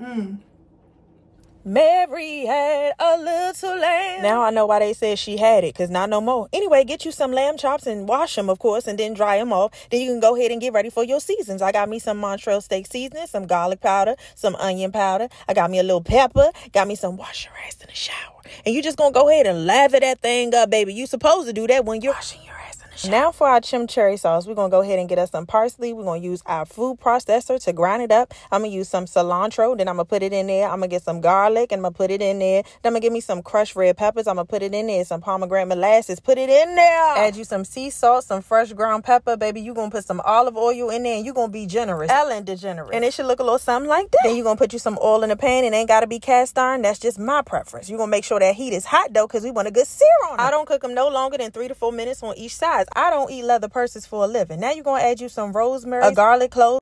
Mm. Mary had a little lamb. Now I know why they said she had it, cause not no more. Anyway, get you some lamb chops and wash them, of course, and then dry them off. Then you can go ahead and get ready for your seasons. I got me some Montreal steak seasoning, some garlic powder, some onion powder. I got me a little pepper. Got me some wash your ass in the shower. And you just gonna go ahead and lather that thing up, baby. You supposed to do that when you're washing your ass in the shower. Now for our chimichurri sauce, we're gonna go ahead and get us some parsley. We're gonna use our food processor to grind it up. I'm gonna use some cilantro. Then I'm gonna put it in there. I'm gonna get some garlic and I'm gonna put it in there. Then I'm gonna give me some crushed red peppers. I'm gonna put it in there. Some pomegranate molasses. Put it in there. Add you some sea salt, some fresh ground pepper, baby. You gonna put some olive oil in there and you gonna be generous. Ellen DeGeneres. And it should look a little something like that. Then you gonna put you some oil in the pan. It ain't gotta be cast iron. That's just my preference. you gonna make sure that heat is hot though, because we want a good sear on it. I don't cook them no longer than three to four minutes on each side. I don't eat leather purses for a living. Now you're gonna add you some rosemary, a garlic clove.